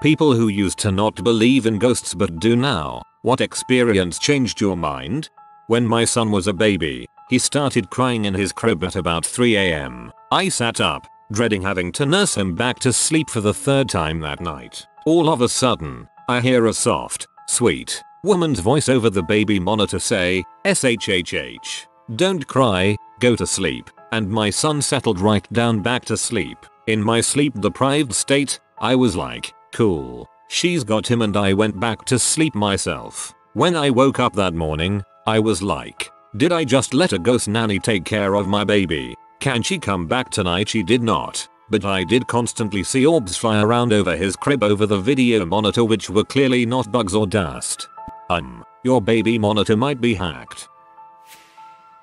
People who used to not believe in ghosts but do now. What experience changed your mind? When my son was a baby, he started crying in his crib at about 3am. I sat up, dreading having to nurse him back to sleep for the third time that night. All of a sudden, I hear a soft, sweet, woman's voice over the baby monitor say, SHHH. Don't cry, go to sleep. And my son settled right down back to sleep. In my sleep deprived state, I was like, Cool. She's got him and I went back to sleep myself. When I woke up that morning, I was like, did I just let a ghost nanny take care of my baby? Can she come back tonight? She did not. But I did constantly see orbs fly around over his crib over the video monitor which were clearly not bugs or dust. Um, your baby monitor might be hacked.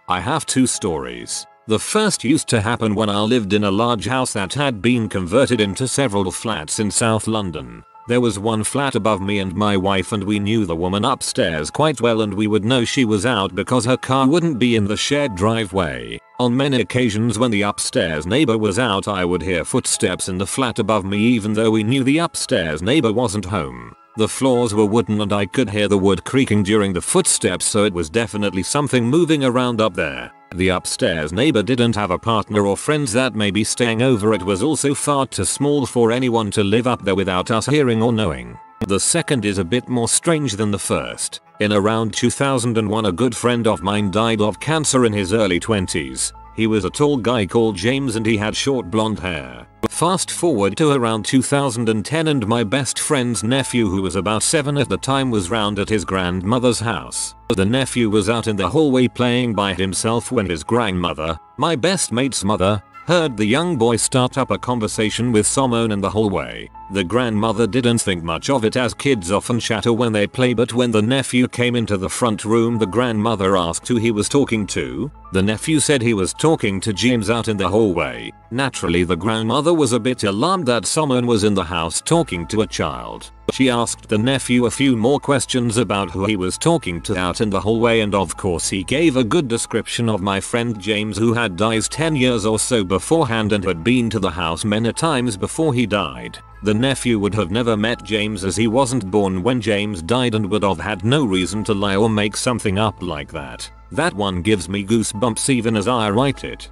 I have two stories. The first used to happen when I lived in a large house that had been converted into several flats in South London. There was one flat above me and my wife and we knew the woman upstairs quite well and we would know she was out because her car wouldn't be in the shared driveway. On many occasions when the upstairs neighbor was out I would hear footsteps in the flat above me even though we knew the upstairs neighbor wasn't home. The floors were wooden and I could hear the wood creaking during the footsteps so it was definitely something moving around up there. The upstairs neighbor didn't have a partner or friends that may be staying over it was also far too small for anyone to live up there without us hearing or knowing. The second is a bit more strange than the first. In around 2001 a good friend of mine died of cancer in his early 20s. He was a tall guy called James and he had short blonde hair. Fast forward to around 2010 and my best friend's nephew who was about 7 at the time was round at his grandmother's house. The nephew was out in the hallway playing by himself when his grandmother, my best mate's mother, heard the young boy start up a conversation with someone in the hallway. The grandmother didn't think much of it as kids often chatter when they play but when the nephew came into the front room the grandmother asked who he was talking to. The nephew said he was talking to James out in the hallway. Naturally the grandmother was a bit alarmed that someone was in the house talking to a child. She asked the nephew a few more questions about who he was talking to out in the hallway and of course he gave a good description of my friend James who had died 10 years or so beforehand and had been to the house many times before he died. The nephew would have never met James as he wasn't born when James died and would have had no reason to lie or make something up like that. That one gives me goosebumps even as I write it.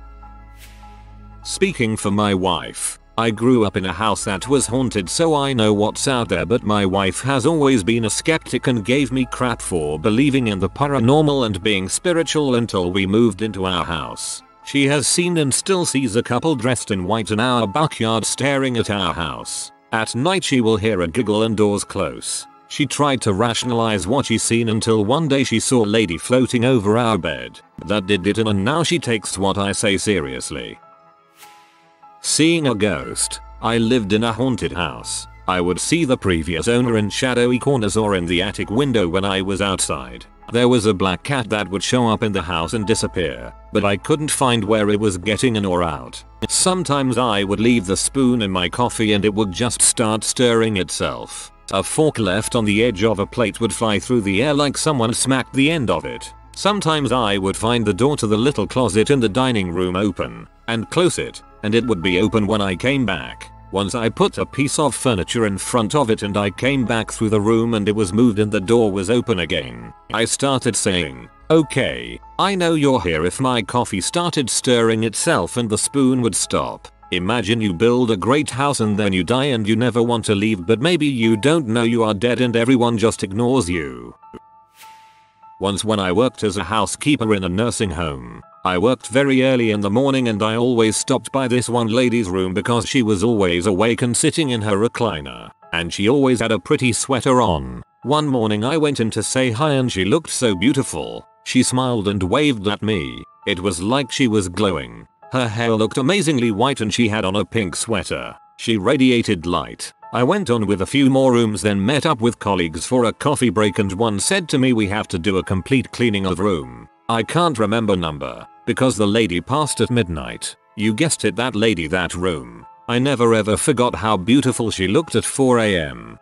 Speaking for my wife, I grew up in a house that was haunted so I know what's out there but my wife has always been a skeptic and gave me crap for believing in the paranormal and being spiritual until we moved into our house. She has seen and still sees a couple dressed in white in our backyard staring at our house. At night she will hear a giggle and doors close. She tried to rationalize what she seen until one day she saw a lady floating over our bed. That did it and now she takes what I say seriously. Seeing a ghost. I lived in a haunted house. I would see the previous owner in shadowy corners or in the attic window when I was outside. There was a black cat that would show up in the house and disappear, but I couldn't find where it was getting in or out. Sometimes I would leave the spoon in my coffee and it would just start stirring itself. A fork left on the edge of a plate would fly through the air like someone smacked the end of it. Sometimes I would find the door to the little closet in the dining room open and close it, and it would be open when I came back. Once I put a piece of furniture in front of it and I came back through the room and it was moved and the door was open again. I started saying, okay, I know you're here if my coffee started stirring itself and the spoon would stop. Imagine you build a great house and then you die and you never want to leave but maybe you don't know you are dead and everyone just ignores you. Once when I worked as a housekeeper in a nursing home, I worked very early in the morning and I always stopped by this one lady's room because she was always awake and sitting in her recliner, and she always had a pretty sweater on. One morning I went in to say hi and she looked so beautiful. She smiled and waved at me. It was like she was glowing. Her hair looked amazingly white and she had on a pink sweater. She radiated light. I went on with a few more rooms then met up with colleagues for a coffee break and one said to me we have to do a complete cleaning of room. I can't remember number because the lady passed at midnight. You guessed it that lady that room. I never ever forgot how beautiful she looked at 4am.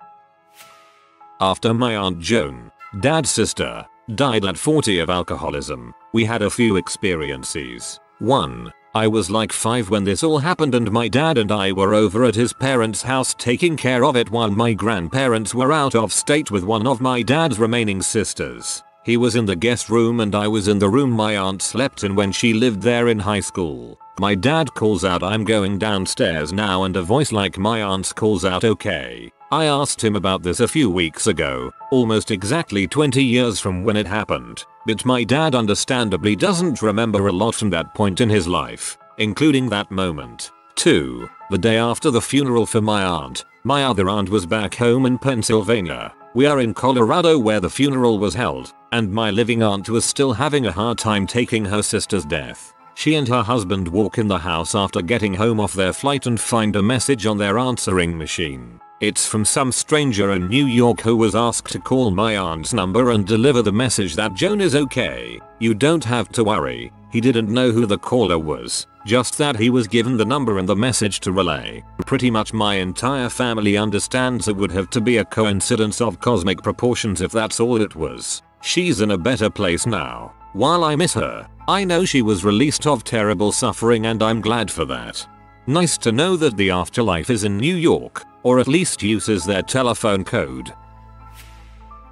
After my aunt Joan, dad's sister, died at 40 of alcoholism, we had a few experiences. 1. I was like 5 when this all happened and my dad and I were over at his parents' house taking care of it while my grandparents were out of state with one of my dad's remaining sisters. He was in the guest room and I was in the room my aunt slept in when she lived there in high school. My dad calls out I'm going downstairs now and a voice like my aunt's calls out okay. I asked him about this a few weeks ago, almost exactly 20 years from when it happened, but my dad understandably doesn't remember a lot from that point in his life, including that moment. 2. The day after the funeral for my aunt, my other aunt was back home in Pennsylvania. We are in Colorado where the funeral was held, and my living aunt was still having a hard time taking her sister's death. She and her husband walk in the house after getting home off their flight and find a message on their answering machine. It's from some stranger in New York who was asked to call my aunt's number and deliver the message that Joan is okay. You don't have to worry. He didn't know who the caller was, just that he was given the number and the message to relay. Pretty much my entire family understands it would have to be a coincidence of cosmic proportions if that's all it was. She's in a better place now. While I miss her, I know she was released of terrible suffering and I'm glad for that. Nice to know that the afterlife is in New York, or at least uses their telephone code.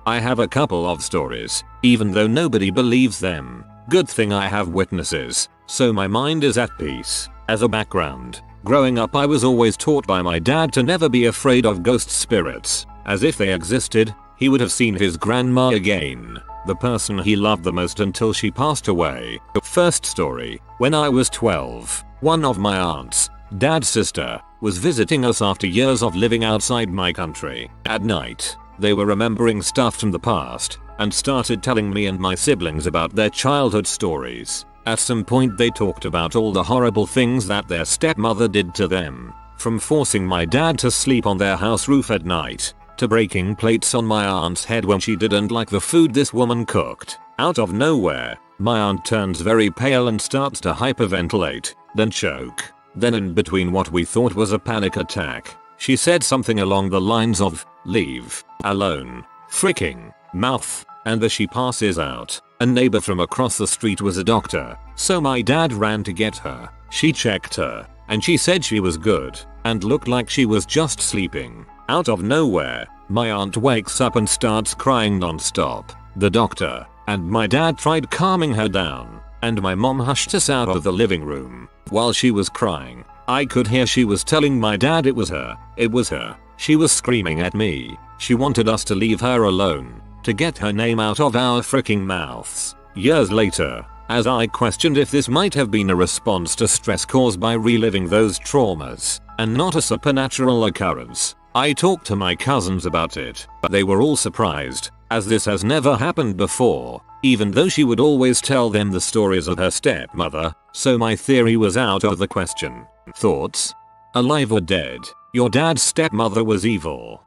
I have a couple of stories, even though nobody believes them. Good thing I have witnesses, so my mind is at peace. As a background, growing up I was always taught by my dad to never be afraid of ghost spirits, as if they existed, he would have seen his grandma again, the person he loved the most until she passed away. First story, when I was 12, one of my aunts, dad's sister, was visiting us after years of living outside my country. At night, they were remembering stuff from the past and started telling me and my siblings about their childhood stories. At some point they talked about all the horrible things that their stepmother did to them, from forcing my dad to sleep on their house roof at night, to breaking plates on my aunt's head when she didn't like the food this woman cooked. Out of nowhere, my aunt turns very pale and starts to hyperventilate, then choke. Then in between what we thought was a panic attack, she said something along the lines of, leave, alone, freaking, mouth, and as she passes out, a neighbor from across the street was a doctor, so my dad ran to get her. She checked her, and she said she was good, and looked like she was just sleeping. Out of nowhere, my aunt wakes up and starts crying non-stop. The doctor and my dad tried calming her down, and my mom hushed us out of the living room. While she was crying, I could hear she was telling my dad it was her, it was her. She was screaming at me. She wanted us to leave her alone, to get her name out of our freaking mouths. Years later, as I questioned if this might have been a response to stress caused by reliving those traumas, and not a supernatural occurrence, I talked to my cousins about it, but they were all surprised, as this has never happened before, even though she would always tell them the stories of her stepmother, so my theory was out of the question. Thoughts? Alive or dead, your dad's stepmother was evil.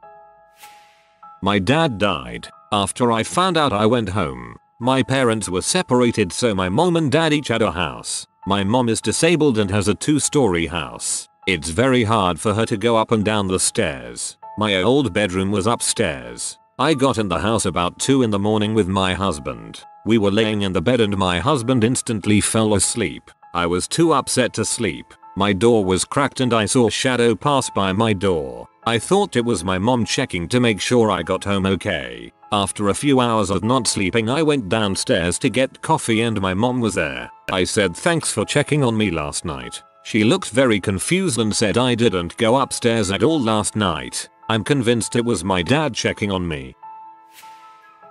My dad died. After I found out I went home. My parents were separated so my mom and dad each had a house. My mom is disabled and has a two story house. It's very hard for her to go up and down the stairs. My old bedroom was upstairs. I got in the house about 2 in the morning with my husband. We were laying in the bed and my husband instantly fell asleep. I was too upset to sleep. My door was cracked and I saw shadow pass by my door. I thought it was my mom checking to make sure I got home okay. After a few hours of not sleeping I went downstairs to get coffee and my mom was there. I said thanks for checking on me last night. She looked very confused and said I didn't go upstairs at all last night. I'm convinced it was my dad checking on me.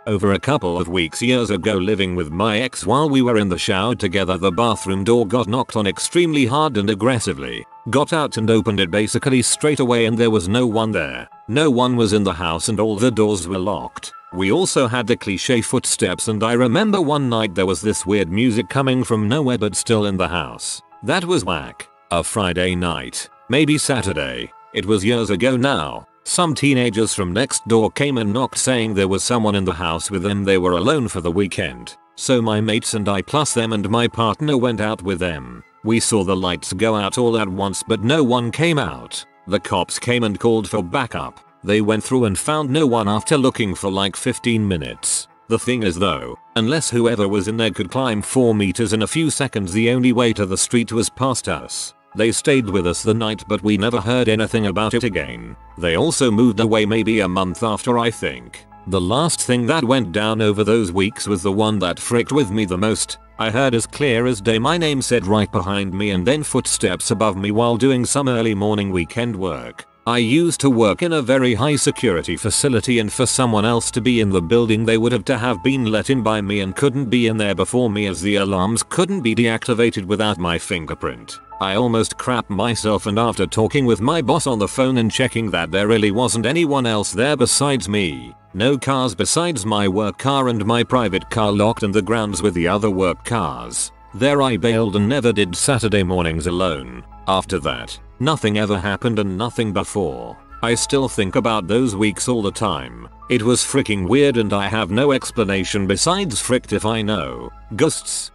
Over a couple of weeks years ago living with my ex while we were in the shower together the bathroom door got knocked on extremely hard and aggressively. Got out and opened it basically straight away and there was no one there. No one was in the house and all the doors were locked. We also had the cliche footsteps and I remember one night there was this weird music coming from nowhere but still in the house. That was whack. A Friday night. Maybe Saturday. It was years ago now. Some teenagers from next door came and knocked saying there was someone in the house with them they were alone for the weekend. So my mates and I plus them and my partner went out with them. We saw the lights go out all at once but no one came out. The cops came and called for backup. They went through and found no one after looking for like 15 minutes. The thing is though, unless whoever was in there could climb 4 meters in a few seconds the only way to the street was past us. They stayed with us the night but we never heard anything about it again. They also moved away maybe a month after I think. The last thing that went down over those weeks was the one that fricked with me the most. I heard as clear as day my name said right behind me and then footsteps above me while doing some early morning weekend work. I used to work in a very high security facility and for someone else to be in the building they would have to have been let in by me and couldn't be in there before me as the alarms couldn't be deactivated without my fingerprint. I almost crap myself and after talking with my boss on the phone and checking that there really wasn't anyone else there besides me, no cars besides my work car and my private car locked in the grounds with the other work cars. There I bailed and never did Saturday mornings alone. After that, nothing ever happened and nothing before. I still think about those weeks all the time. It was freaking weird and I have no explanation besides fricked if I know. Ghosts.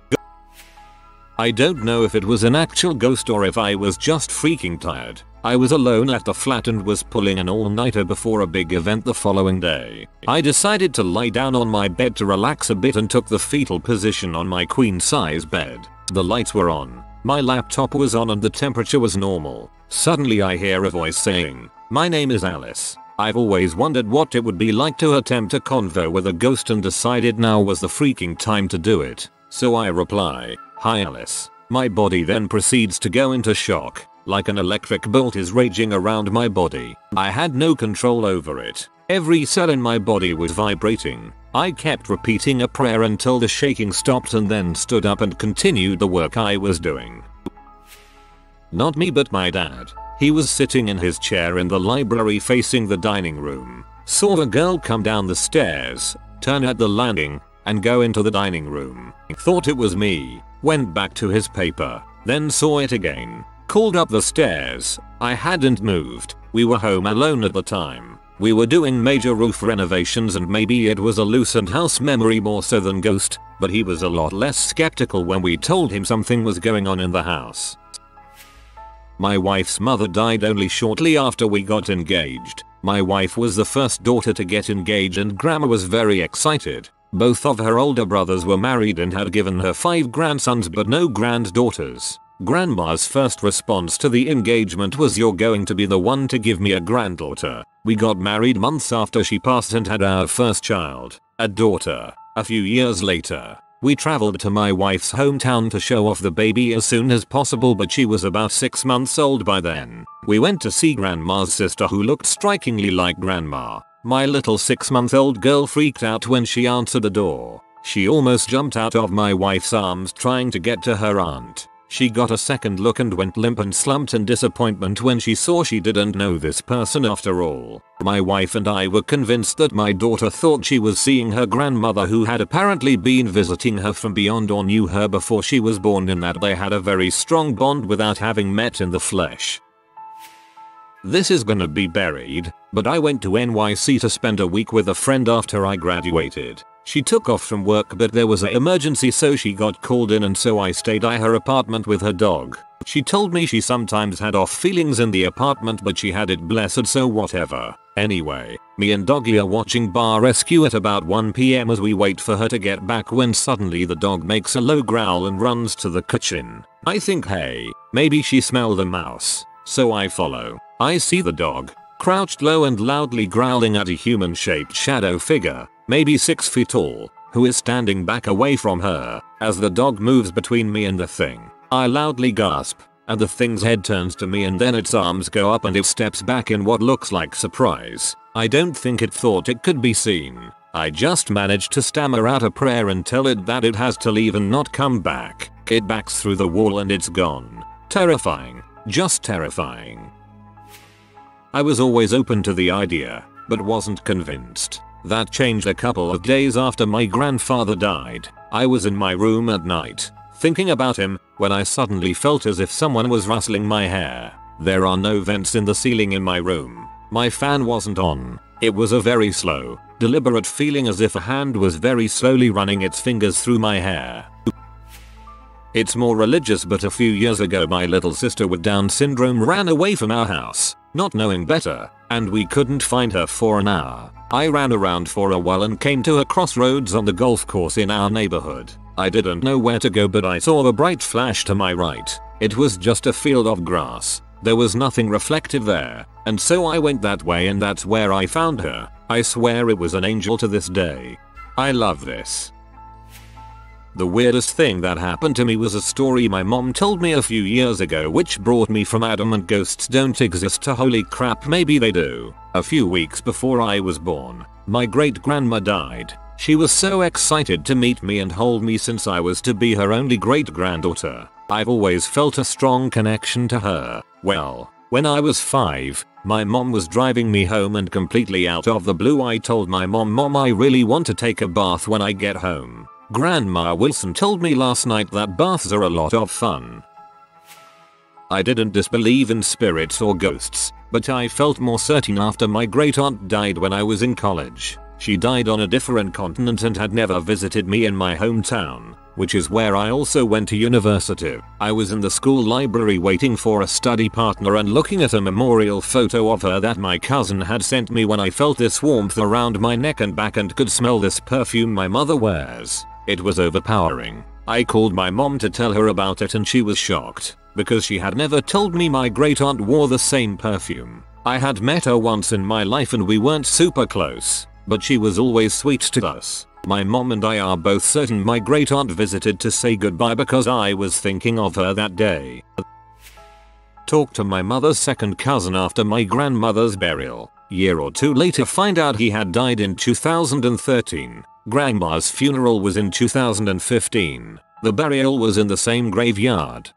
I don't know if it was an actual ghost or if I was just freaking tired. I was alone at the flat and was pulling an all-nighter before a big event the following day. I decided to lie down on my bed to relax a bit and took the fetal position on my queen size bed. The lights were on, my laptop was on and the temperature was normal. Suddenly I hear a voice saying, my name is Alice. I've always wondered what it would be like to attempt a convo with a ghost and decided now was the freaking time to do it. So I reply, Hi Alice. My body then proceeds to go into shock, like an electric bolt is raging around my body. I had no control over it. Every cell in my body was vibrating. I kept repeating a prayer until the shaking stopped and then stood up and continued the work I was doing. Not me but my dad. He was sitting in his chair in the library facing the dining room. Saw a girl come down the stairs, turn at the landing, and go into the dining room. Thought it was me. Went back to his paper, then saw it again. Called up the stairs. I hadn't moved. We were home alone at the time. We were doing major roof renovations and maybe it was a loosened house memory more so than ghost, but he was a lot less skeptical when we told him something was going on in the house. My wife's mother died only shortly after we got engaged. My wife was the first daughter to get engaged and grandma was very excited. Both of her older brothers were married and had given her 5 grandsons but no granddaughters. Grandma's first response to the engagement was you're going to be the one to give me a granddaughter. We got married months after she passed and had our first child, a daughter. A few years later, we traveled to my wife's hometown to show off the baby as soon as possible but she was about 6 months old by then. We went to see grandma's sister who looked strikingly like grandma. My little 6 month old girl freaked out when she answered the door. She almost jumped out of my wife's arms trying to get to her aunt. She got a second look and went limp and slumped in disappointment when she saw she didn't know this person after all. My wife and I were convinced that my daughter thought she was seeing her grandmother who had apparently been visiting her from beyond or knew her before she was born and that they had a very strong bond without having met in the flesh. This is gonna be buried, but I went to NYC to spend a week with a friend after I graduated. She took off from work but there was an emergency so she got called in and so I stayed at her apartment with her dog. She told me she sometimes had off feelings in the apartment but she had it blessed so whatever. Anyway, me and Doggy are watching Bar Rescue at about 1pm as we wait for her to get back when suddenly the dog makes a low growl and runs to the kitchen. I think hey, maybe she smelled a mouse. So I follow. I see the dog, crouched low and loudly growling at a human shaped shadow figure, maybe 6 feet tall, who is standing back away from her. As the dog moves between me and the thing, I loudly gasp, and the thing's head turns to me and then its arms go up and it steps back in what looks like surprise. I don't think it thought it could be seen. I just managed to stammer out a prayer and tell it that it has to leave and not come back. It backs through the wall and it's gone. Terrifying. Just terrifying. I was always open to the idea, but wasn't convinced. That changed a couple of days after my grandfather died. I was in my room at night, thinking about him, when I suddenly felt as if someone was rustling my hair. There are no vents in the ceiling in my room. My fan wasn't on. It was a very slow, deliberate feeling as if a hand was very slowly running its fingers through my hair. It's more religious but a few years ago my little sister with Down syndrome ran away from our house. Not knowing better, and we couldn't find her for an hour. I ran around for a while and came to a crossroads on the golf course in our neighborhood. I didn't know where to go but I saw a bright flash to my right. It was just a field of grass. There was nothing reflective there, and so I went that way and that's where I found her. I swear it was an angel to this day. I love this. The weirdest thing that happened to me was a story my mom told me a few years ago which brought me from Adam and ghosts don't exist to holy crap maybe they do. A few weeks before I was born, my great grandma died. She was so excited to meet me and hold me since I was to be her only great granddaughter. I've always felt a strong connection to her. Well, when I was 5, my mom was driving me home and completely out of the blue I told my mom mom I really want to take a bath when I get home. Grandma Wilson told me last night that baths are a lot of fun. I didn't disbelieve in spirits or ghosts, but I felt more certain after my great aunt died when I was in college. She died on a different continent and had never visited me in my hometown, which is where I also went to university. I was in the school library waiting for a study partner and looking at a memorial photo of her that my cousin had sent me when I felt this warmth around my neck and back and could smell this perfume my mother wears. It was overpowering. I called my mom to tell her about it and she was shocked because she had never told me my great aunt wore the same perfume. I had met her once in my life and we weren't super close, but she was always sweet to us. My mom and I are both certain my great aunt visited to say goodbye because I was thinking of her that day. Talk to my mother's second cousin after my grandmother's burial. Year or two later find out he had died in 2013. Grandma's funeral was in 2015. The burial was in the same graveyard.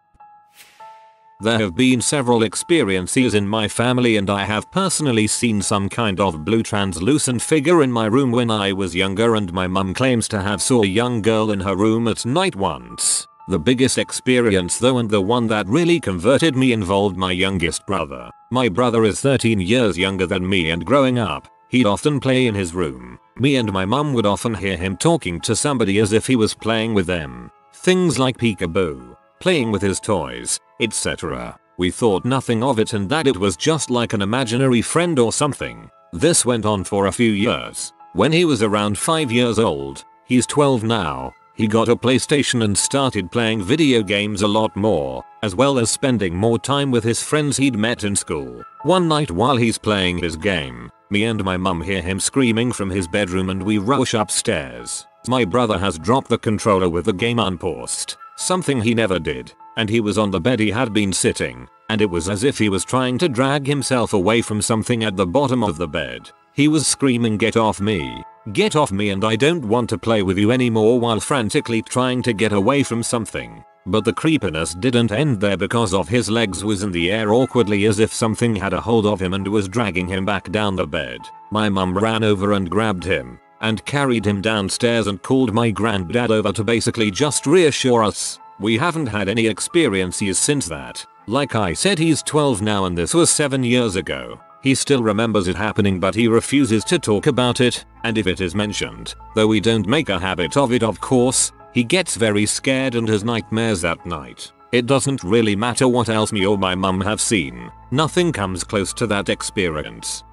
There have been several experiences in my family and I have personally seen some kind of blue translucent figure in my room when I was younger and my mum claims to have saw a young girl in her room at night once. The biggest experience though and the one that really converted me involved my youngest brother. My brother is 13 years younger than me and growing up, he'd often play in his room. Me and my mum would often hear him talking to somebody as if he was playing with them. Things like peekaboo, playing with his toys, etc. We thought nothing of it and that it was just like an imaginary friend or something. This went on for a few years. When he was around 5 years old, he's 12 now, he got a PlayStation and started playing video games a lot more, as well as spending more time with his friends he'd met in school. One night while he's playing his game, me and my mum hear him screaming from his bedroom and we rush upstairs. My brother has dropped the controller with the game unpaused, something he never did, and he was on the bed he had been sitting, and it was as if he was trying to drag himself away from something at the bottom of the bed. He was screaming get off me, get off me and I don't want to play with you anymore while frantically trying to get away from something. But the creepiness didn't end there because of his legs was in the air awkwardly as if something had a hold of him and was dragging him back down the bed. My mum ran over and grabbed him and carried him downstairs and called my granddad over to basically just reassure us. We haven't had any experiences since that. Like I said he's 12 now and this was 7 years ago. He still remembers it happening but he refuses to talk about it, and if it is mentioned, though we don't make a habit of it of course, he gets very scared and has nightmares at night. It doesn't really matter what else me or my mum have seen, nothing comes close to that experience.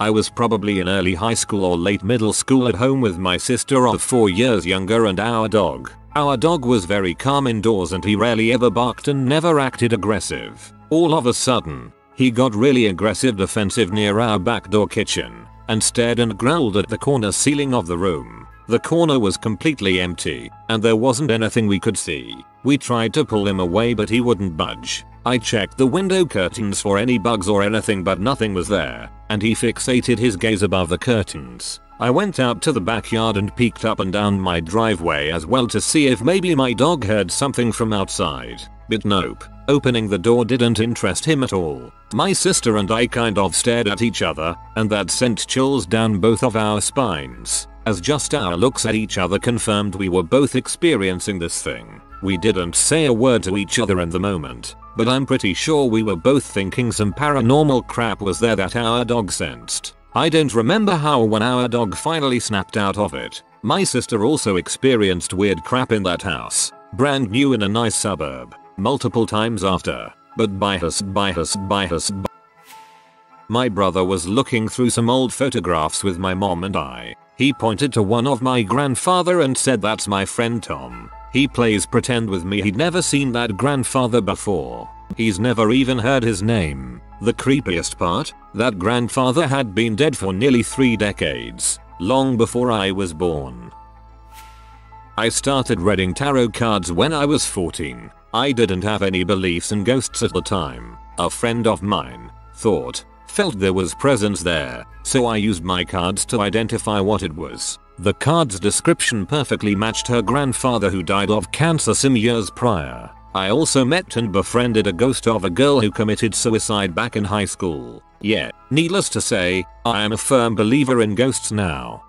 I was probably in early high school or late middle school at home with my sister of 4 years younger and our dog. Our dog was very calm indoors and he rarely ever barked and never acted aggressive. All of a sudden, he got really aggressive defensive near our back door kitchen and stared and growled at the corner ceiling of the room. The corner was completely empty, and there wasn't anything we could see. We tried to pull him away but he wouldn't budge. I checked the window curtains for any bugs or anything but nothing was there, and he fixated his gaze above the curtains. I went out to the backyard and peeked up and down my driveway as well to see if maybe my dog heard something from outside. But nope, opening the door didn't interest him at all. My sister and I kind of stared at each other, and that sent chills down both of our spines as just our looks at each other confirmed we were both experiencing this thing. We didn't say a word to each other in the moment, but I'm pretty sure we were both thinking some paranormal crap was there that our dog sensed. I don't remember how when our dog finally snapped out of it. My sister also experienced weird crap in that house, brand new in a nice suburb, multiple times after, but by us, by us, by us, by My brother was looking through some old photographs with my mom and I. He pointed to one of my grandfather and said that's my friend Tom. He plays pretend with me he'd never seen that grandfather before. He's never even heard his name. The creepiest part? That grandfather had been dead for nearly three decades. Long before I was born. I started reading tarot cards when I was 14. I didn't have any beliefs in ghosts at the time. A friend of mine thought, felt there was presence there, so I used my cards to identify what it was. The card's description perfectly matched her grandfather who died of cancer some years prior. I also met and befriended a ghost of a girl who committed suicide back in high school. Yeah, needless to say, I am a firm believer in ghosts now.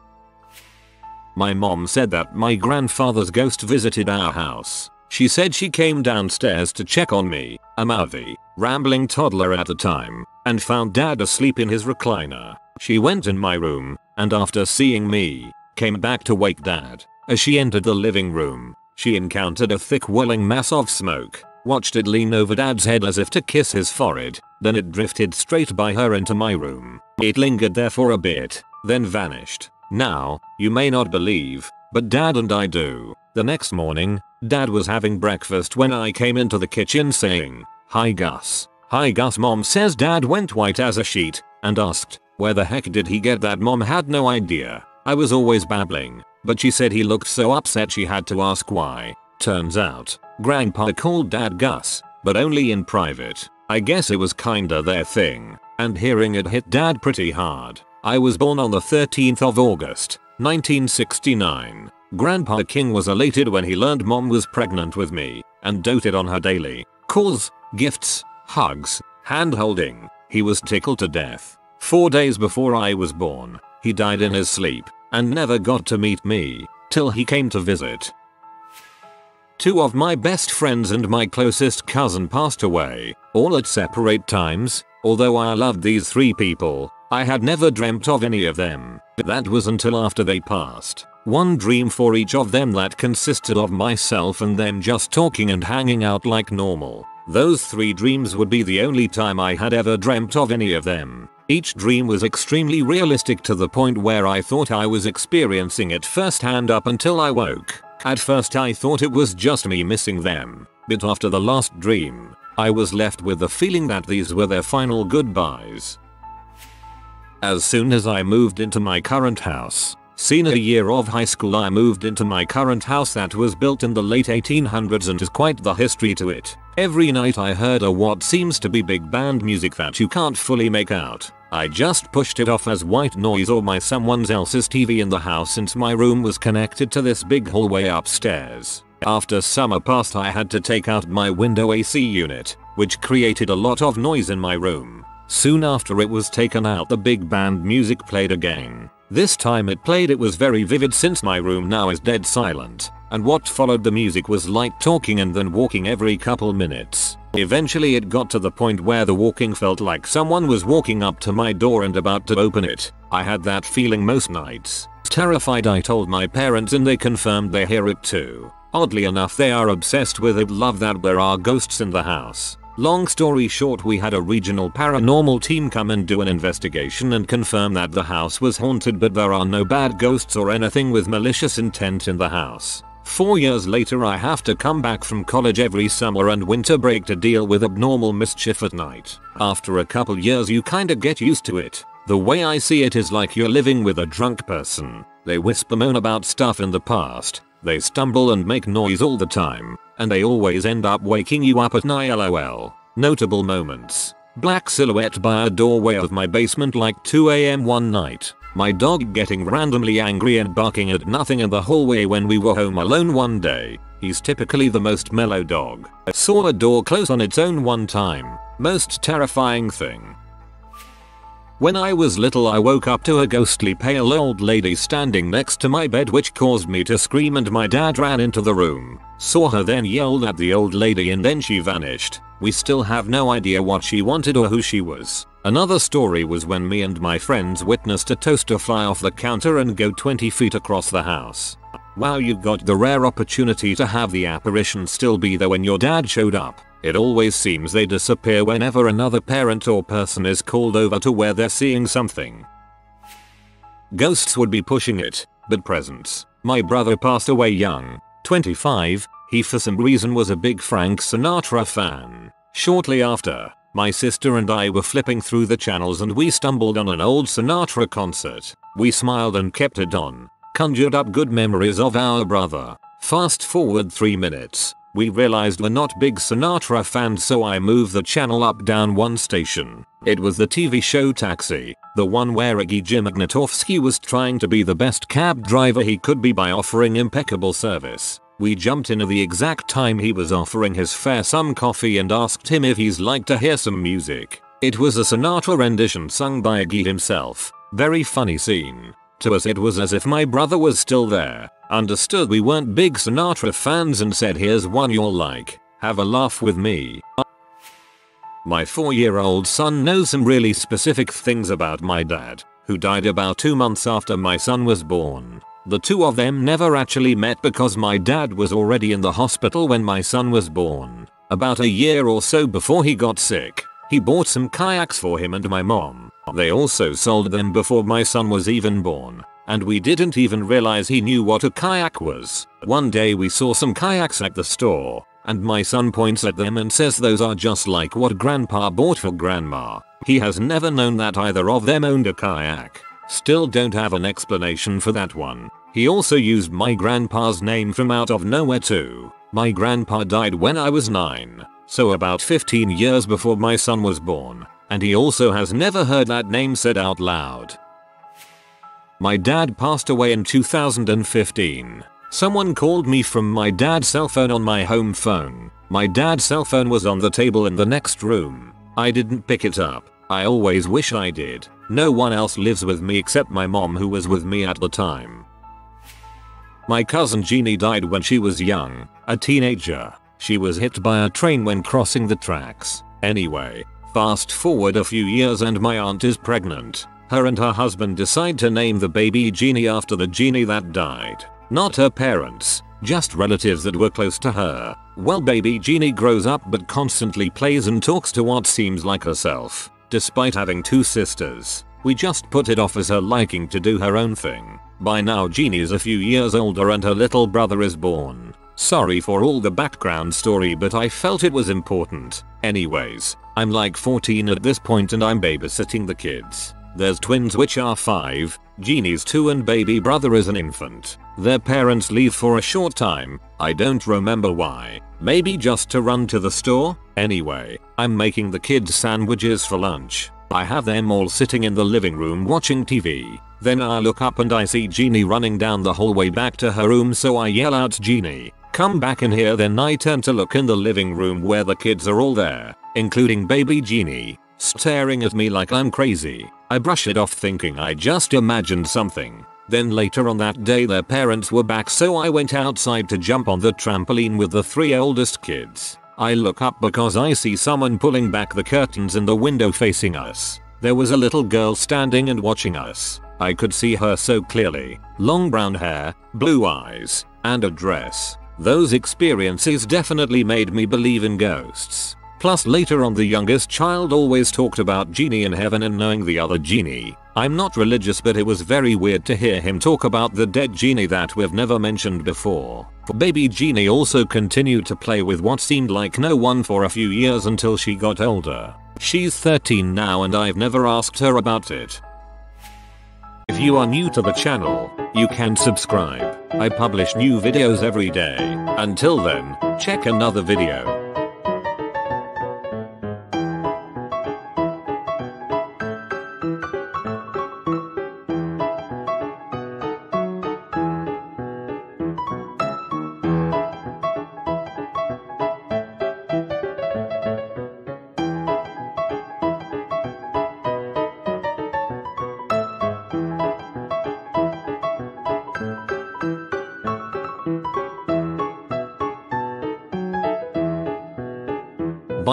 My mom said that my grandfather's ghost visited our house. She said she came downstairs to check on me, a mouthy, rambling toddler at the time, and found dad asleep in his recliner. She went in my room, and after seeing me, came back to wake dad. As she entered the living room, she encountered a thick whirling mass of smoke, watched it lean over dad's head as if to kiss his forehead, then it drifted straight by her into my room. It lingered there for a bit, then vanished. Now, you may not believe, but dad and I do. The next morning, dad was having breakfast when I came into the kitchen saying, Hi Gus. Hi Gus mom says dad went white as a sheet and asked, where the heck did he get that mom had no idea. I was always babbling, but she said he looked so upset she had to ask why. Turns out, grandpa called dad Gus, but only in private. I guess it was kinda their thing, and hearing it hit dad pretty hard. I was born on the 13th of August, 1969. Grandpa King was elated when he learned mom was pregnant with me and doted on her daily. Calls, gifts, hugs, hand holding. He was tickled to death. Four days before I was born, he died in his sleep and never got to meet me till he came to visit. Two of my best friends and my closest cousin passed away, all at separate times. Although I loved these three people, I had never dreamt of any of them. But that was until after they passed. One dream for each of them that consisted of myself and them just talking and hanging out like normal. Those three dreams would be the only time I had ever dreamt of any of them. Each dream was extremely realistic to the point where I thought I was experiencing it firsthand up until I woke. At first I thought it was just me missing them, but after the last dream, I was left with the feeling that these were their final goodbyes. As soon as I moved into my current house, senior year of high school I moved into my current house that was built in the late 1800s and has quite the history to it. Every night I heard a what seems to be big band music that you can't fully make out. I just pushed it off as white noise or my someone else's TV in the house since my room was connected to this big hallway upstairs. After summer passed I had to take out my window AC unit, which created a lot of noise in my room. Soon after it was taken out the big band music played again. This time it played it was very vivid since my room now is dead silent, and what followed the music was like talking and then walking every couple minutes. Eventually it got to the point where the walking felt like someone was walking up to my door and about to open it. I had that feeling most nights. Terrified I told my parents and they confirmed they hear it too. Oddly enough they are obsessed with it love that there are ghosts in the house. Long story short we had a regional paranormal team come and do an investigation and confirm that the house was haunted but there are no bad ghosts or anything with malicious intent in the house. Four years later I have to come back from college every summer and winter break to deal with abnormal mischief at night. After a couple years you kinda get used to it. The way I see it is like you're living with a drunk person. They whisper moan about stuff in the past. They stumble and make noise all the time and they always end up waking you up at night lol. Notable moments. Black silhouette by a doorway of my basement like 2am one night. My dog getting randomly angry and barking at nothing in the hallway when we were home alone one day. He's typically the most mellow dog. I Saw a door close on its own one time. Most terrifying thing. When I was little I woke up to a ghostly pale old lady standing next to my bed which caused me to scream and my dad ran into the room. Saw her then yelled at the old lady and then she vanished. We still have no idea what she wanted or who she was. Another story was when me and my friends witnessed a toaster fly off the counter and go 20 feet across the house. Wow you got the rare opportunity to have the apparition still be there when your dad showed up. It always seems they disappear whenever another parent or person is called over to where they're seeing something. Ghosts would be pushing it, but presents. My brother passed away young, 25, he for some reason was a big Frank Sinatra fan. Shortly after, my sister and I were flipping through the channels and we stumbled on an old Sinatra concert. We smiled and kept it on. Conjured up good memories of our brother. Fast forward 3 minutes. We realized we're not big Sinatra fans so I moved the channel up down one station. It was the TV show Taxi, the one where Iggy Jim Ignatowski was trying to be the best cab driver he could be by offering impeccable service. We jumped in at the exact time he was offering his fare some coffee and asked him if he's like to hear some music. It was a Sinatra rendition sung by Iggy himself. Very funny scene. To us it was as if my brother was still there, understood we weren't big Sinatra fans and said here's one you'll like, have a laugh with me. My 4 year old son knows some really specific things about my dad, who died about 2 months after my son was born. The two of them never actually met because my dad was already in the hospital when my son was born. About a year or so before he got sick, he bought some kayaks for him and my mom. They also sold them before my son was even born. And we didn't even realize he knew what a kayak was. One day we saw some kayaks at the store, and my son points at them and says those are just like what grandpa bought for grandma. He has never known that either of them owned a kayak. Still don't have an explanation for that one. He also used my grandpa's name from out of nowhere too. My grandpa died when I was 9, so about 15 years before my son was born, and he also has never heard that name said out loud. My dad passed away in 2015. Someone called me from my dad's cell phone on my home phone. My dad's cell phone was on the table in the next room. I didn't pick it up. I always wish I did. No one else lives with me except my mom who was with me at the time. My cousin Jeannie died when she was young, a teenager. She was hit by a train when crossing the tracks. Anyway, fast forward a few years and my aunt is pregnant. Her and her husband decide to name the baby Jeannie after the Jeannie that died. Not her parents, just relatives that were close to her. Well baby Jeannie grows up but constantly plays and talks to what seems like herself. Despite having two sisters, we just put it off as her liking to do her own thing. By now Jeannie is a few years older and her little brother is born. Sorry for all the background story but I felt it was important. Anyways, I'm like 14 at this point and I'm babysitting the kids. There's twins which are 5, Jeannie's 2 and baby brother is an infant. Their parents leave for a short time, I don't remember why. Maybe just to run to the store? Anyway, I'm making the kids sandwiches for lunch. I have them all sitting in the living room watching TV. Then I look up and I see Jeannie running down the hallway back to her room so I yell out Jeannie, come back in here then I turn to look in the living room where the kids are all there, including baby Jeannie, staring at me like I'm crazy. I brush it off thinking I just imagined something. Then later on that day their parents were back so I went outside to jump on the trampoline with the three oldest kids. I look up because I see someone pulling back the curtains in the window facing us. There was a little girl standing and watching us. I could see her so clearly. Long brown hair, blue eyes, and a dress. Those experiences definitely made me believe in ghosts. Plus later on the youngest child always talked about Jeannie in heaven and knowing the other Jeannie. I'm not religious but it was very weird to hear him talk about the dead Jeannie that we've never mentioned before. Baby Jeannie also continued to play with what seemed like no one for a few years until she got older. She's 13 now and I've never asked her about it. If you are new to the channel, you can subscribe. I publish new videos every day. Until then, check another video.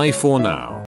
Bye for now.